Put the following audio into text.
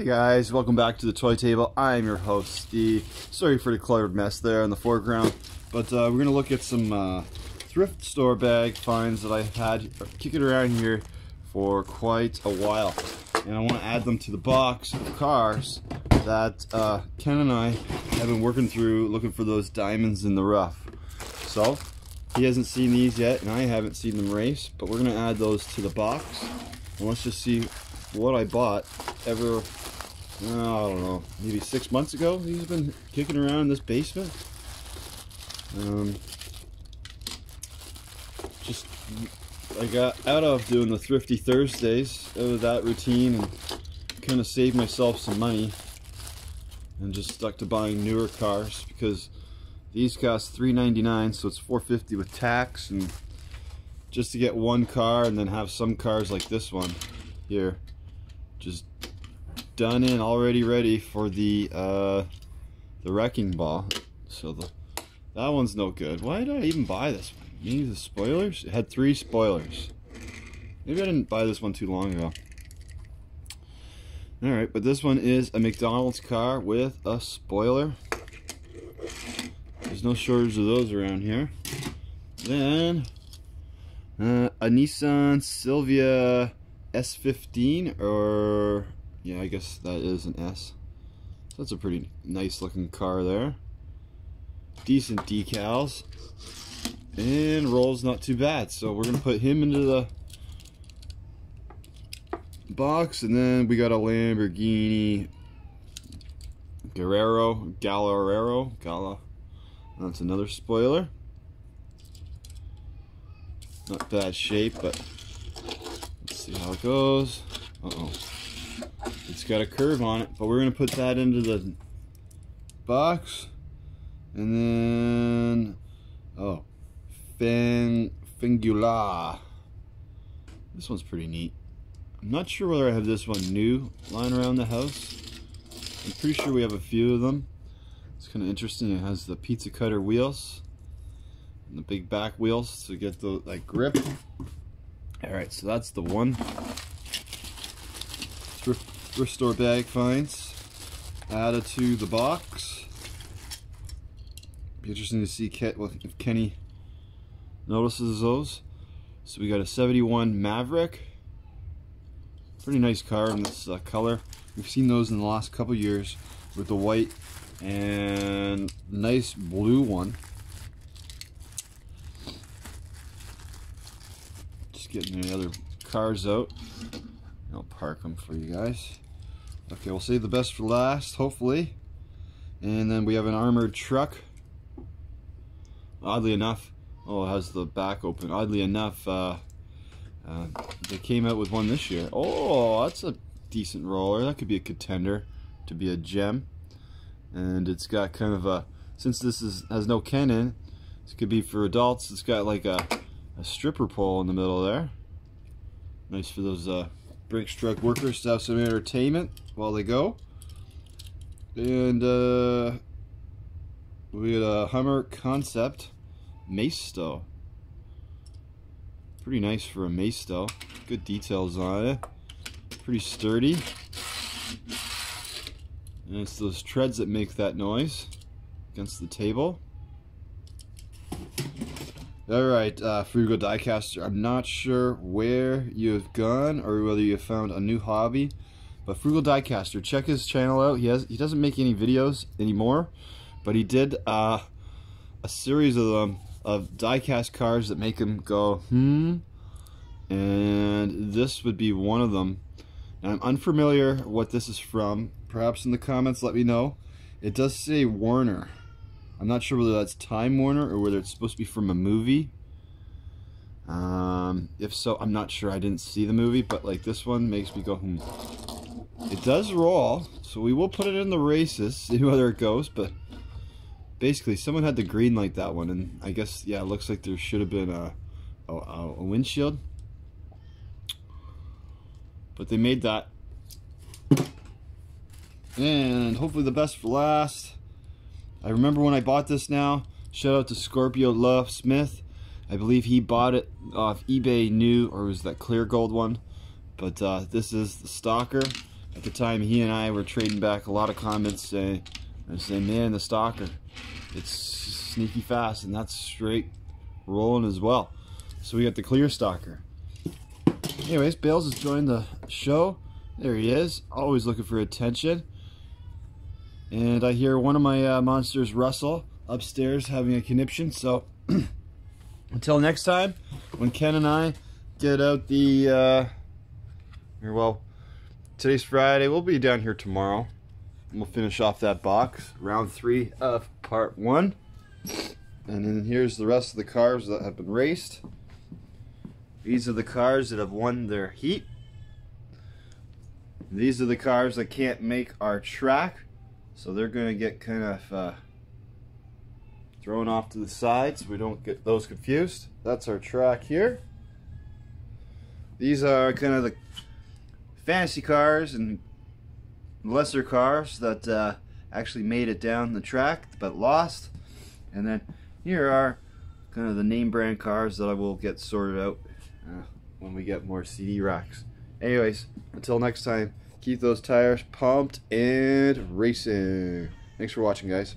Hey guys, welcome back to the toy table. I'm your host, Steve. Sorry for the cluttered mess there in the foreground, but uh, we're going to look at some uh, thrift store bag finds that I've had kicking around here for quite a while. And I want to add them to the box of cars that uh, Ken and I have been working through looking for those diamonds in the rough. So, he hasn't seen these yet, and I haven't seen them race, but we're going to add those to the box. And let's just see what I bought ever I don't know, maybe six months ago. He's been kicking around in this basement. Um, just, I got out of doing the Thrifty Thursdays, of that routine, and kind of saved myself some money. And just stuck to buying newer cars because these cost $3.99, so it's $4.50 with tax. And just to get one car and then have some cars like this one here, just done in already ready for the uh, the wrecking ball. So the that one's no good. Why did I even buy this one? Maybe the spoilers? It had three spoilers. Maybe I didn't buy this one too long ago. Alright, but this one is a McDonald's car with a spoiler. There's no shortage of those around here. Then, uh, a Nissan Silvia S15 or yeah, I guess that is an S. That's a pretty nice looking car there. Decent decals. And rolls not too bad. So we're going to put him into the box. And then we got a Lamborghini Guerrero, Gallarero, Gala. That's another spoiler. Not bad shape, but let's see how it goes. Uh-oh. It's got a curve on it, but we're to put that into the box. And then, oh, Fin, Fingula. This one's pretty neat. I'm not sure whether I have this one new lying around the house. I'm pretty sure we have a few of them. It's kind of interesting. It has the pizza cutter wheels and the big back wheels to get the like grip. All right, so that's the one thrift store bag finds added to the box. Be interesting to see if Kenny notices those. So we got a 71 Maverick. Pretty nice car in this uh, color. We've seen those in the last couple years with the white and nice blue one. Just getting the other cars out. I'll park them for you guys. Okay, we'll save the best for last, hopefully. And then we have an armored truck. Oddly enough, oh, it has the back open. Oddly enough, uh, uh, they came out with one this year. Oh, that's a decent roller. That could be a contender to be a gem. And it's got kind of a, since this is has no cannon, this could be for adults. It's got like a, a stripper pole in the middle there. Nice for those uh, Brinks truck workers to have some entertainment while they go. And uh, we got a Hummer Concept Maisto. Pretty nice for a Maisto. Good details on it. Pretty sturdy. And it's those treads that make that noise against the table. Alright, uh, Frugal Diecaster, I'm not sure where you've gone or whether you have found a new hobby, but Frugal Diecaster, check his channel out. He has he doesn't make any videos anymore, but he did uh, a series of them of diecast cars that make him go, hmm, and this would be one of them. Now, I'm unfamiliar what this is from. Perhaps in the comments let me know. It does say Warner. I'm not sure whether that's Time Warner or whether it's supposed to be from a movie. Um, if so, I'm not sure. I didn't see the movie, but like this one makes me go, hmm. It does roll, so we will put it in the races, see whether it goes, but basically someone had to green light that one, and I guess, yeah, it looks like there should have been a, a, a windshield. But they made that. And hopefully the best for last. I remember when I bought this now. Shout out to Scorpio Love Smith. I believe he bought it off eBay new, or was that clear gold one? But uh, this is the Stalker. at the time he and I were trading back a lot of comments saying, saying man, the Stalker, it's sneaky fast, and that's straight rolling as well. So we got the clear Stalker. Anyways, Bales has joined the show. There he is, always looking for attention. And I hear one of my uh, monsters, Russell, upstairs having a conniption. So until next time, when Ken and I get out the, uh, well, today's Friday. We'll be down here tomorrow. And we'll finish off that box. Round three of part one. And then here's the rest of the cars that have been raced. These are the cars that have won their heat. These are the cars that can't make our track. So they're going to get kind of uh, thrown off to the side so we don't get those confused. That's our track here. These are kind of the fantasy cars and lesser cars that uh, actually made it down the track but lost. And then here are kind of the name brand cars that I will get sorted out uh, when we get more CD racks. Anyways, until next time, keep those tires pumped and racing. Thanks for watching, guys.